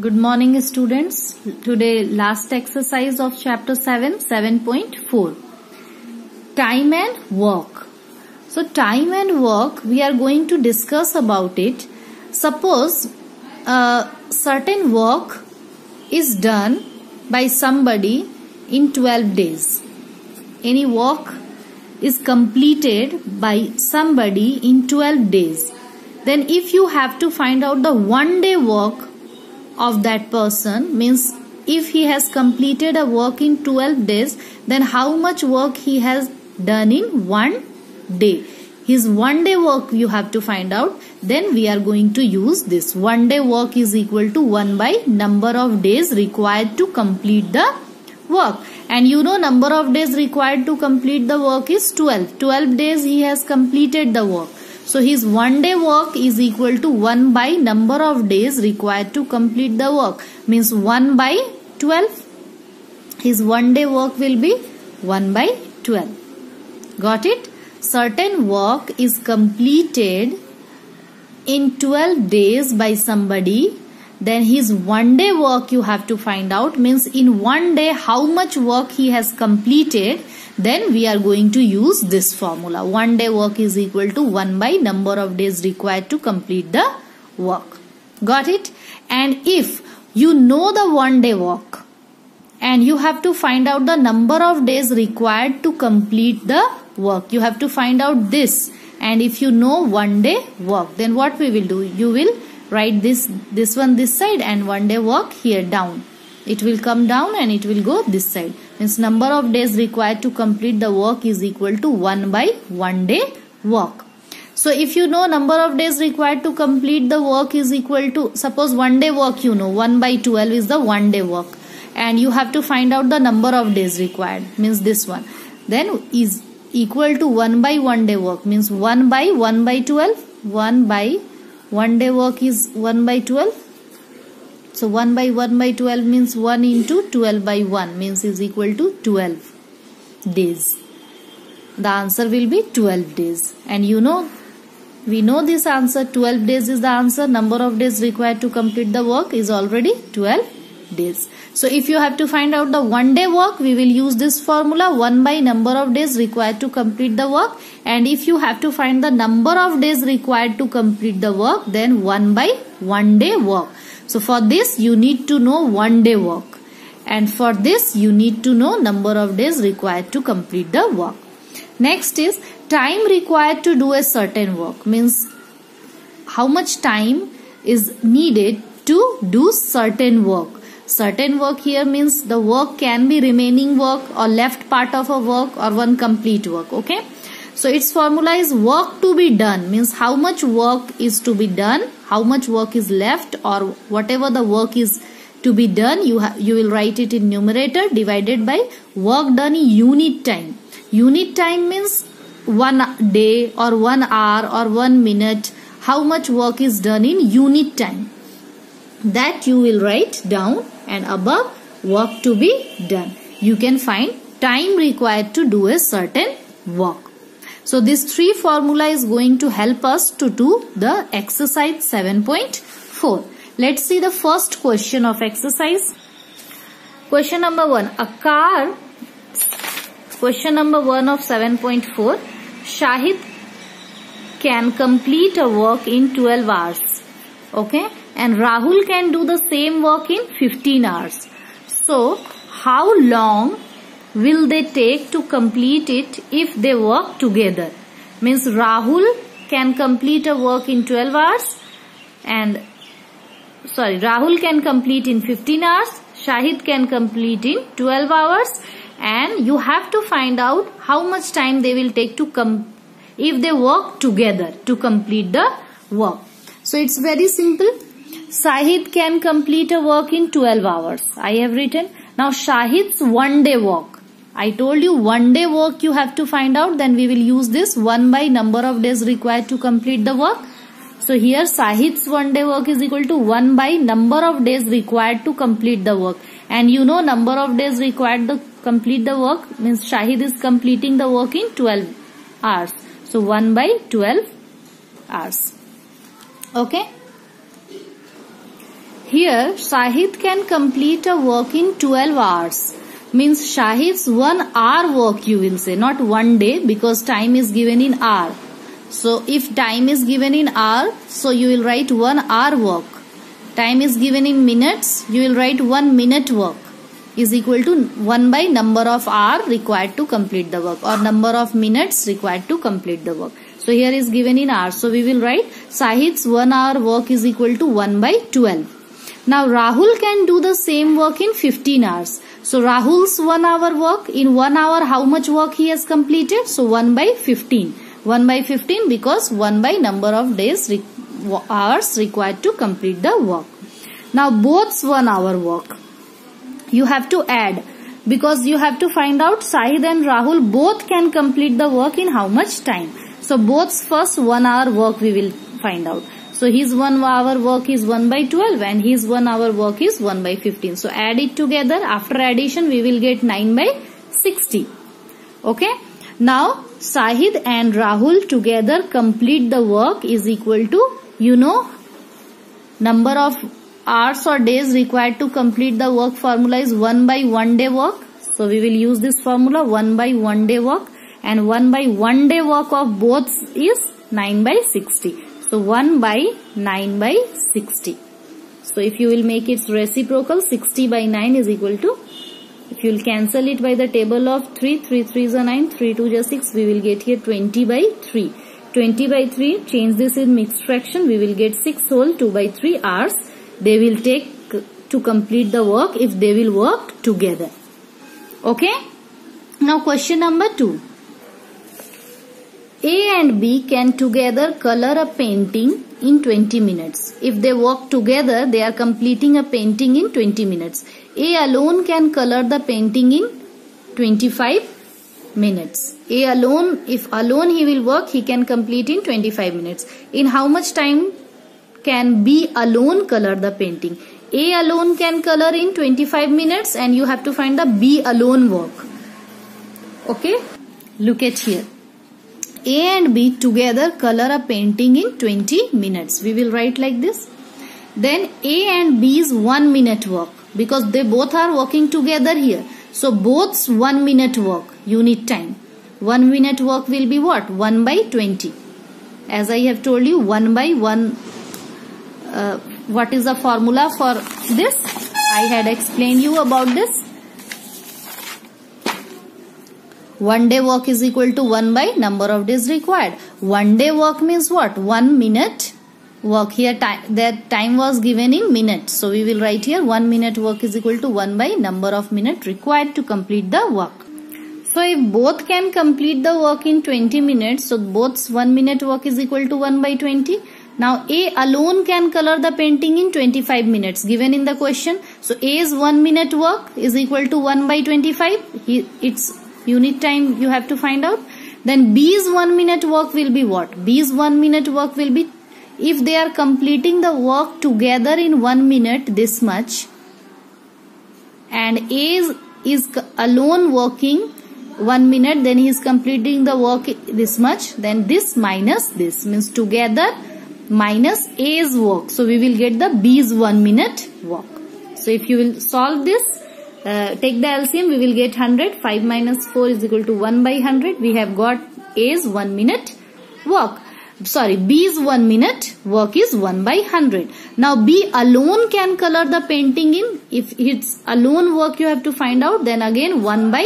Good morning students. Today last exercise of chapter 7, 7.4. Time and work. So time and work we are going to discuss about it. Suppose uh, certain work is done by somebody in 12 days. Any work is completed by somebody in 12 days. Then if you have to find out the one day work of that person means if he has completed a work in 12 days then how much work he has done in one day? His one day work you have to find out then we are going to use this. One day work is equal to 1 by number of days required to complete the work. And you know number of days required to complete the work is 12 12 days he has completed the work so his one day work is equal to 1 by number of days required to complete the work. Means 1 by 12. His one day work will be 1 by 12. Got it? Certain work is completed in 12 days by somebody then his one day work you have to find out means in one day how much work he has completed then we are going to use this formula. One day work is equal to 1 by number of days required to complete the work. Got it? And if you know the one day work and you have to find out the number of days required to complete the work. You have to find out this and if you know one day work then what we will do? You will write this this one this side and one day work here down. It will come down and it will go this side. Means number of days required to complete the work is equal to 1 by 1 day work. So if you know number of days required to complete the work is equal to suppose 1 day work you know 1 by 12 is the 1 day work and you have to find out the number of days required. Means this one. Then is equal to 1 by 1 day work means 1 by 1 by 12 1 by 1 day work is 1 by 12 so 1 by 1 by 12 means 1 into 12 by 1 means is equal to 12 days. The answer will be 12 days. And you know, we know this answer 12 days is the answer. Number of days required to complete the work is already 12 days. So if you have to find out the one day work, we will use this formula 1 by number of days required to complete the work. And if you have to find the number of days required to complete the work, then 1 by one day work. So for this you need to know one day work and for this you need to know number of days required to complete the work. Next is time required to do a certain work means how much time is needed to do certain work. Certain work here means the work can be remaining work or left part of a work or one complete work. Okay. So its formula is work to be done means how much work is to be done, how much work is left or whatever the work is to be done you you will write it in numerator divided by work done in unit time. Unit time means one day or one hour or one minute how much work is done in unit time. That you will write down and above work to be done. You can find time required to do a certain work. So this three formula is going to help us to do the exercise 7.4. Let's see the first question of exercise. Question number 1. A car, question number 1 of 7.4. Shahid can complete a work in 12 hours. Okay. And Rahul can do the same work in 15 hours. So, how long will they take to complete it if they work together? Means Rahul can complete a work in 12 hours and sorry Rahul can complete in 15 hours Shahid can complete in 12 hours and you have to find out how much time they will take to come if they work together to complete the work. So it's very simple. Shahid can complete a work in 12 hours. I have written. Now Shahid's one day work. I told you one day work you have to find out then we will use this 1 by number of days required to complete the work. So here Shahid's one day work is equal to 1 by number of days required to complete the work. And you know number of days required to complete the work means Shahid is completing the work in 12 hours. So 1 by 12 hours. Okay. Here, Shahid can complete a work in 12 hours. Means Shahid's one hour work you will say, not one day because time is given in hour. So if time is given in hour, so you will write one hour work. Time is given in minutes, you will write one minute work is equal to 1 by number of hour required to complete the work or number of minutes required to complete the work. So here is given in hours. So we will write Shahid's 1 hour work is equal to 1 by 12. Now Rahul can do the same work in 15 hours. So Rahul's 1 hour work in 1 hour how much work he has completed? So 1 by 15. 1 by 15 because 1 by number of days re hours required to complete the work. Now both's 1 hour work you have to add because you have to find out Shahid and Rahul both can complete the work in how much time. So both's first 1 hour work we will find out. So his 1 hour work is 1 by 12 and his 1 hour work is 1 by 15. So add it together. After addition we will get 9 by 60. Okay. Now Shahid and Rahul together complete the work is equal to you know number of hours or days required to complete the work formula is 1 by 1 day work. So we will use this formula 1 by 1 day work and 1 by 1 day work of both is 9 by 60. So 1 by 9 by 60. So if you will make its reciprocal 60 by 9 is equal to if you will cancel it by the table of 3 3 3 is a 9 3 2 is 6 we will get here 20 by 3 20 by 3 change this in mixed fraction we will get 6 whole 2 by 3 hours they will take to complete the work if they will work together. Okay. Now question number 2. A and B can together color a painting in 20 minutes. If they work together, they are completing a painting in 20 minutes. A alone can color the painting in 25 minutes. A alone, if alone he will work, he can complete in 25 minutes. In how much time can B alone color the painting. A alone can color in 25 minutes and you have to find the B alone work. Okay. Look at here. A and B together color a painting in 20 minutes. We will write like this. Then A and B's 1 minute work because they both are working together here. So both's 1 minute work unit time. 1 minute work will be what? 1 by 20. As I have told you 1 by 1 uh, what is the formula for this I had explained you about this one day work is equal to 1 by number of days required. One day work means what? One minute work here time that time was given in minutes. So we will write here one minute work is equal to 1 by number of minutes required to complete the work. So if both can complete the work in 20 minutes so both's 1 minute work is equal to 1 by 20 now A alone can color the painting in 25 minutes given in the question. So A's 1 minute work is equal to 1 by 25. He, its unit time you have to find out. Then B's 1 minute work will be what? B's 1 minute work will be if they are completing the work together in 1 minute this much and A is, is alone working 1 minute then he is completing the work this much then this minus this means together minus A's work. So we will get the B's 1 minute work. So if you will solve this, uh, take the LCM, we will get 100. 5 minus 4 is equal to 1 by 100. We have got A's 1 minute work. Sorry, B is 1 minute work is 1 by 100. Now B alone can color the painting in. If it's alone work you have to find out, then again 1 by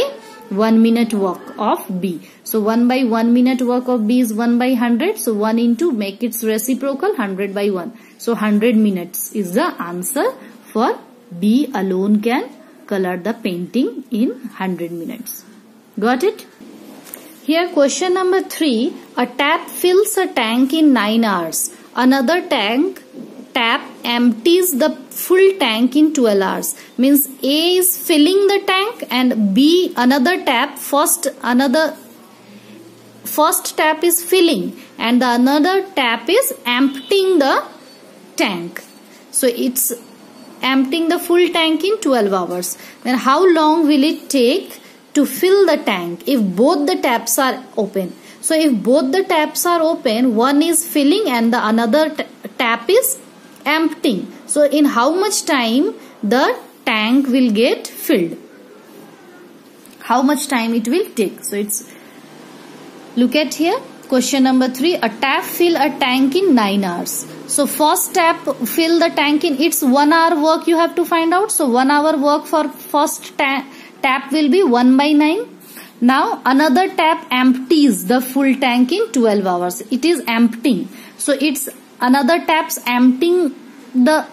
1 minute work of B. So 1 by 1 minute work of B is 1 by 100. So 1 into make its reciprocal 100 by 1. So 100 minutes is the answer for B alone can color the painting in 100 minutes. Got it? Here question number 3. A tap fills a tank in 9 hours. Another tank tap empties the full tank in 12 hours means A is filling the tank and B another tap first another first tap is filling and the another tap is emptying the tank so it's emptying the full tank in 12 hours then how long will it take to fill the tank if both the taps are open so if both the taps are open one is filling and the another tap is emptying. So in how much time the tank will get filled? How much time it will take? So it's look at here question number 3 a tap fill a tank in 9 hours so first tap fill the tank in it's 1 hour work you have to find out so 1 hour work for first ta tap will be 1 by 9 now another tap empties the full tank in 12 hours. It is emptying. So it's another taps emptying the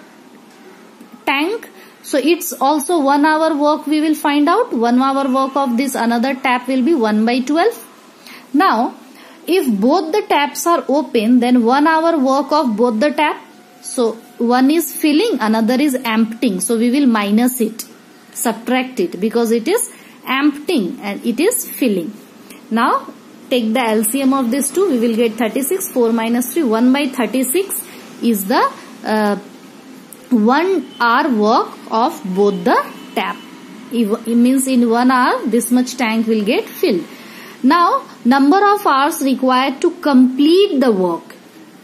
tank. So it's also 1 hour work we will find out. 1 hour work of this another tap will be 1 by 12. Now if both the taps are open then 1 hour work of both the tap. So one is filling another is emptying. So we will minus it. Subtract it because it is emptying and it is filling. Now take the LCM of these two we will get 36 4 minus 3 1 by 36 is the uh, 1 hour work of both the tap. It means in 1 hour this much tank will get filled. Now number of hours required to complete the work.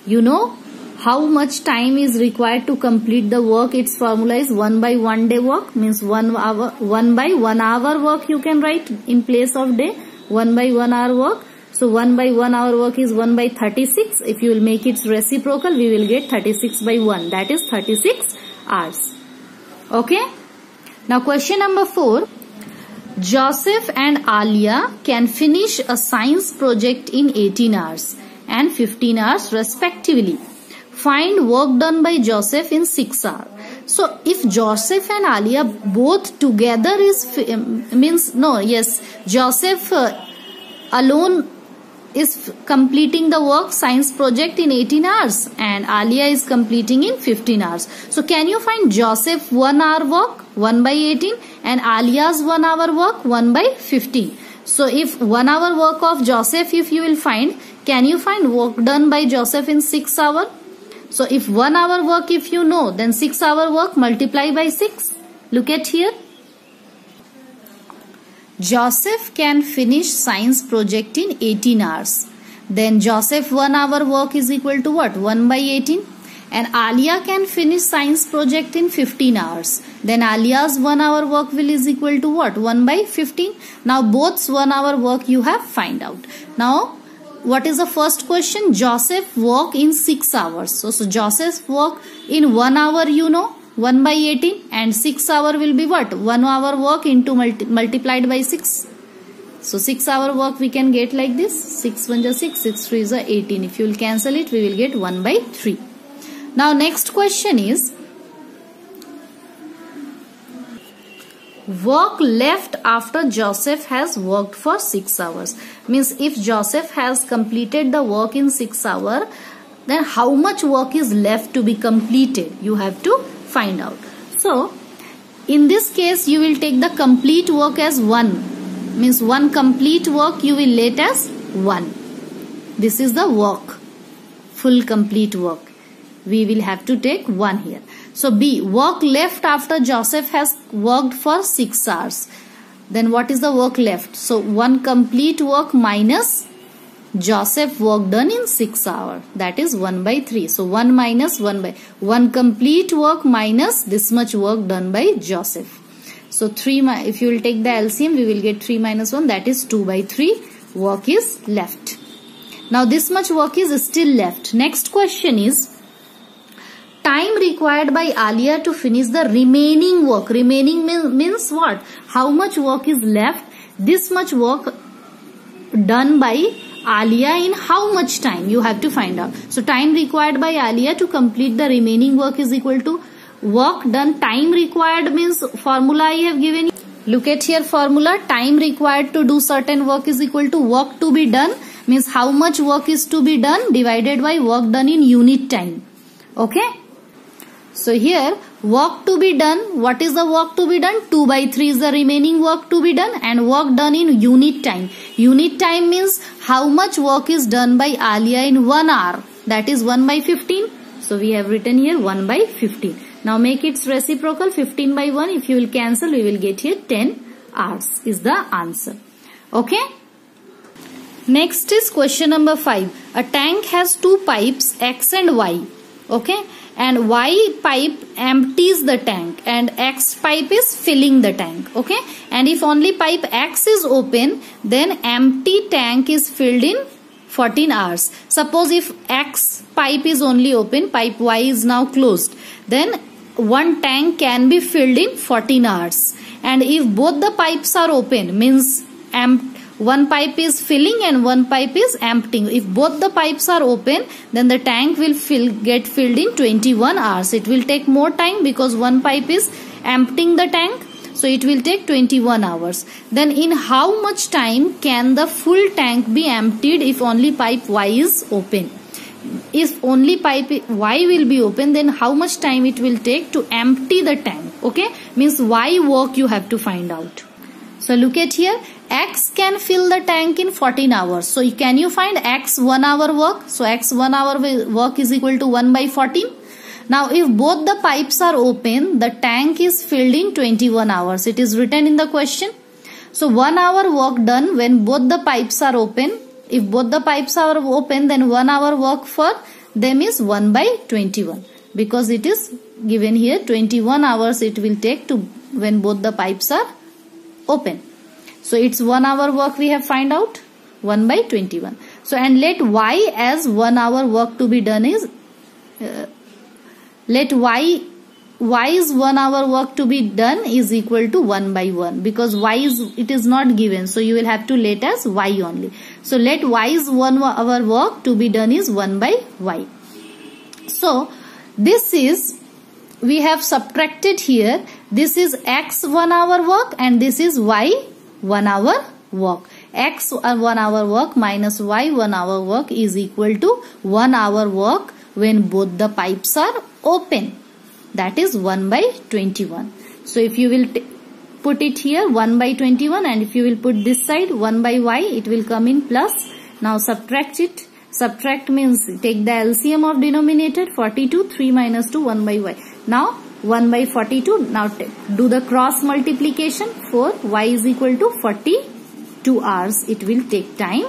You know how much time is required to complete the work? Its formula is 1 by 1 day work means 1 hour 1 by 1 hour work you can write in place of day. 1 by 1 hour work. So 1 by 1 hour work is 1 by 36 if you will make it reciprocal we will get 36 by 1 that is 36 hours. Okay? Now question number 4 Joseph and Alia can finish a science project in 18 hours and 15 hours respectively find work done by Joseph in 6 hours. So if Joseph and Alia both together is means no yes Joseph uh, alone is completing the work science project in 18 hours and Alia is completing in 15 hours. So can you find Joseph 1 hour work 1 by 18 and Alia's 1 hour work 1 by 15. So if 1 hour work of Joseph if you will find can you find work done by Joseph in 6 hour? So if 1 hour work if you know then 6 hour work multiply by 6. Look at here. Joseph can finish science project in 18 hours. Then Joseph 1 hour work is equal to what? 1 by 18. And Alia can finish science project in 15 hours. Then Alia's 1 hour work will is equal to what? 1 by 15. Now both's 1 hour work you have find out. Now what is the first question? Joseph work in 6 hours. So, so Joseph work in 1 hour you know 1 by 18 and 6 hour will be what? 1 hour work into multi multiplied by 6. So 6 hour work we can get like this. 6 1 is 6, 6 3 is 18. If you will cancel it we will get 1 by 3. Now next question is work left after Joseph has worked for 6 hours. Means if Joseph has completed the work in 6 hour, then how much work is left to be completed? You have to find out. So, in this case, you will take the complete work as 1. Means one complete work you will let as 1. This is the work. Full complete work. We will have to take 1 here. So B, work left after Joseph has worked for 6 hours. Then what is the work left? So one complete work minus Joseph work done in 6 hours. That is 1 by 3. So 1 minus 1 by 1 complete work minus this much work done by Joseph. So 3 if you will take the LCM we will get 3 minus 1 that is 2 by 3 work is left. Now this much work is still left. Next question is time required by Alia to finish the remaining work. Remaining mean, means what? How much work is left? This much work done by Alia in how much time? You have to find out. So time required by Alia to complete the remaining work is equal to work done. Time required means formula I have given you. Look at here formula. Time required to do certain work is equal to work to be done means how much work is to be done divided by work done in unit time. Okay. So here work to be done. What is the work to be done? 2 by 3 is the remaining work to be done and work done in unit time. Unit time means how much work is done by Alia in 1 hour. That is 1 by 15. So we have written here 1 by 15. Now make its reciprocal 15 by 1. If you will cancel we will get here 10 hours is the answer. Okay. Next is question number 5. A tank has two pipes X and Y. Okay and y pipe empties the tank and x pipe is filling the tank okay? And if only pipe x is open then empty tank is filled in 14 hours. Suppose if x pipe is only open pipe y is now closed then one tank can be filled in 14 hours. And if both the pipes are open means one pipe is filling and one pipe is emptying. If both the pipes are open then the tank will fill get filled in 21 hours. It will take more time because one pipe is emptying the tank so it will take 21 hours. Then in how much time can the full tank be emptied if only pipe y is open? If only pipe y will be open then how much time it will take to empty the tank? Okay? Means y work you have to find out. So look at here x can fill the tank in 14 hours. So can you find x 1 hour work? So x 1 hour work is equal to 1 by 14. Now if both the pipes are open, the tank is filled in 21 hours. It is written in the question. So 1 hour work done when both the pipes are open. If both the pipes are open then 1 hour work for them is 1 by 21. Because it is given here 21 hours it will take to when both the pipes are open. So it's 1 hour work we have find out 1 by 21. So and let y as 1 hour work to be done is uh, let y y is 1 hour work to be done is equal to 1 by 1 because y is it is not given so you will have to let as y only. So let y is 1 hour work to be done is 1 by y. So this is we have subtracted here this is x 1 hour work and this is y 1 hour work. X uh, 1 hour work minus Y 1 hour work is equal to 1 hour work when both the pipes are open. That is 1 by 21. So if you will put it here 1 by 21 and if you will put this side 1 by Y it will come in plus. Now subtract it. Subtract means take the LCM of denominator 42 3 minus 2 1 by Y. Now 1 by 42. Now do the cross multiplication for y is equal to 42 hours. It will take time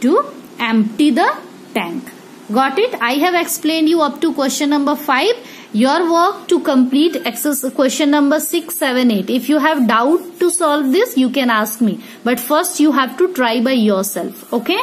to empty the tank. Got it? I have explained you up to question number 5. Your work to complete exercise question number 6, 7, 8. If you have doubt to solve this, you can ask me. But first you have to try by yourself. Okay?